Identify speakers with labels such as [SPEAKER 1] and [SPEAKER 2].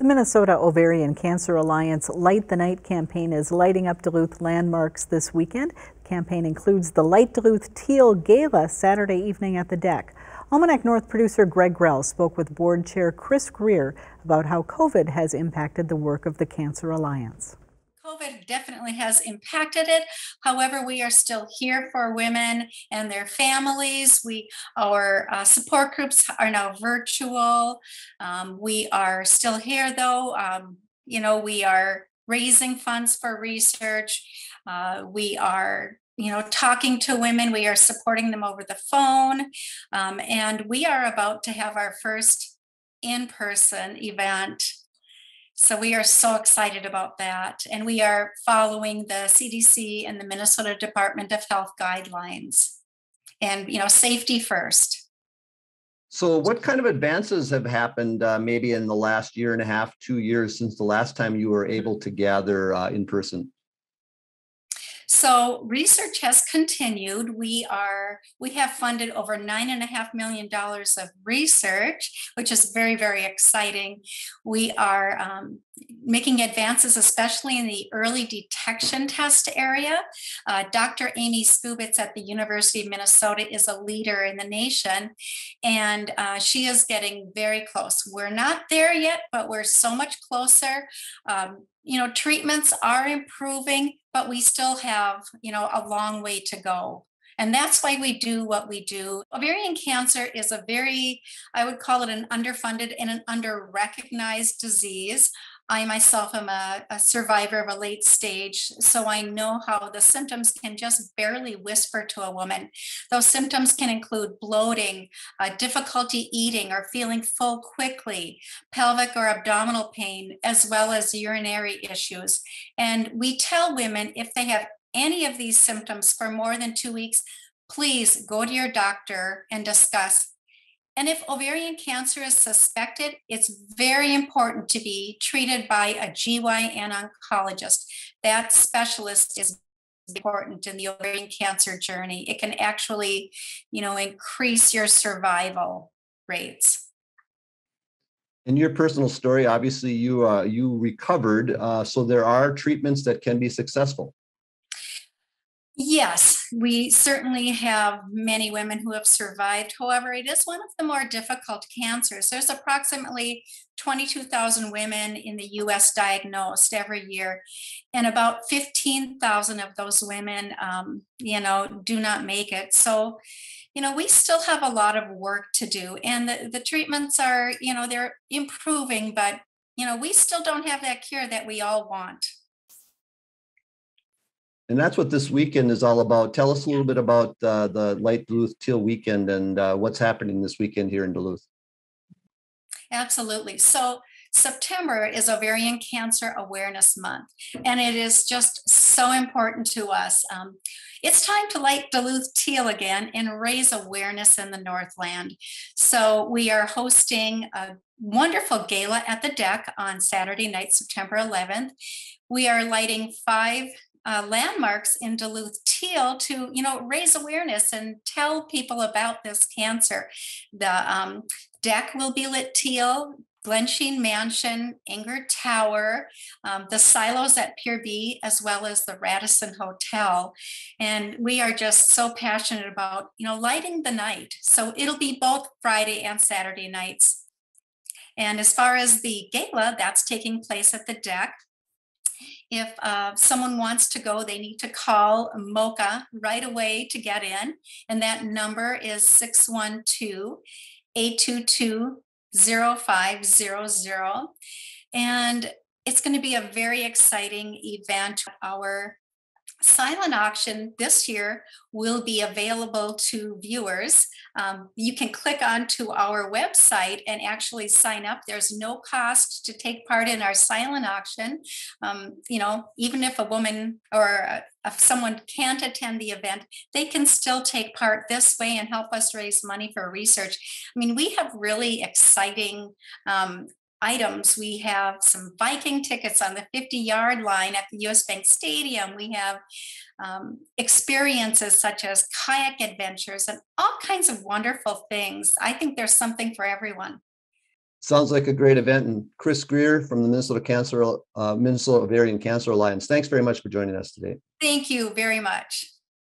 [SPEAKER 1] The Minnesota Ovarian Cancer Alliance Light the Night campaign is lighting up Duluth landmarks this weekend. The campaign includes the Light Duluth Teal Gala Saturday evening at the DECC. Almanac North producer Greg Grell spoke with board chair Kris Greer about how COVID has impacted the work of the Cancer Alliance.
[SPEAKER 2] COVID definitely has impacted it. However, we are still here for women and their families. We our uh, support groups are now virtual. Um, we are still here, though. Um, you know, we are raising funds for research. Uh, we are you know talking to women we are supporting them over the phone um, and we are about to have our first in-person event so we are so excited about that. And we are following the CDC and the Minnesota Department of Health guidelines. And, you know, safety first.
[SPEAKER 3] So, what kind of advances have happened uh, maybe in the last year and a half, two years since the last time you were able to gather uh, in person?
[SPEAKER 2] So research has continued. We are we have funded over nine and a half million dollars of research, which is very very exciting. We are um, making advances, especially in the early detection test area. Uh, Dr. Amy Skubitz at the University of Minnesota is a leader in the nation, and uh, she is getting very close. We're not there yet, but we're so much closer. Um, you know, treatments are improving, but we still have, you know, a long way to go. And that's why we do what we do. Ovarian cancer is a very, I would call it an underfunded and an under recognized disease. I myself am a, a, survivor of a late stage, so I know how the symptoms can just barely whisper to a woman. Those symptoms can include bloating, uh, difficulty eating or feeling full quickly, pelvic or abdominal pain, as well as urinary issues. And we tell women if they have any of these symptoms for more than two weeks, please go to your doctor and discuss and if ovarian cancer is suspected, it's very important to be treated by a GYN oncologist. That specialist is important in the ovarian cancer journey. It can actually, you know, increase your survival rates.
[SPEAKER 3] In your personal story, obviously you uh, you recovered, uh, so there are treatments that can be successful.
[SPEAKER 2] Yes, we certainly have many women who have survived. However, it is one of the more difficult cancers. There's approximately 22,000 women in the US diagnosed every year, and about 15,000 of those women, um, you know, do not make it. So, you know, we still have a lot of work to do, and the, the treatments are, you know, they're improving, but, you know, we still don't have that cure that we all want.
[SPEAKER 3] And that's what this weekend is all about. Tell us a little bit about uh, the Light Duluth Teal Weekend and uh, what's happening this weekend here in Duluth.
[SPEAKER 2] Absolutely. So, September is Ovarian Cancer Awareness Month, and it is just so important to us. Um, it's time to light Duluth teal again and raise awareness in the Northland. So, we are hosting a wonderful gala at the DECC on Saturday night, September 11th. We are lighting five uh, landmarks in Duluth Teal to, you know, raise awareness and tell people about this cancer. The um, DECC will be lit teal. Glensheen Mansion, Enger Tower, um, the silos at Pier B, as well as the Radisson Hotel. And we are just so passionate about, you know, lighting the night. So it'll be both Friday and Saturday nights. And as far as the gala, that's taking place at the DECC if uh, someone wants to go, they need to call MOCA right away to get in. And that number is 612 822 0500. And it's going to be a very exciting event. Our silent auction this year will be available to viewers. Um, you can click onto our website and actually sign up. There's no cost to take part in our silent auction. Um, you know, even if a woman or uh, if someone can't attend the event, they can still take part this way and help us raise money for research. I mean, we have really exciting um, items. We have some Viking tickets on the 50 yard line at the US Bank Stadium. We have um, experiences such as kayak adventures and all kinds of wonderful things. I think there's something for everyone.
[SPEAKER 3] Sounds like a great event. And Kris Greer from the Minnesota Cancer, uh, Minnesota Ovarian Cancer Alliance. Thanks very much for joining us today.
[SPEAKER 2] Thank you very much.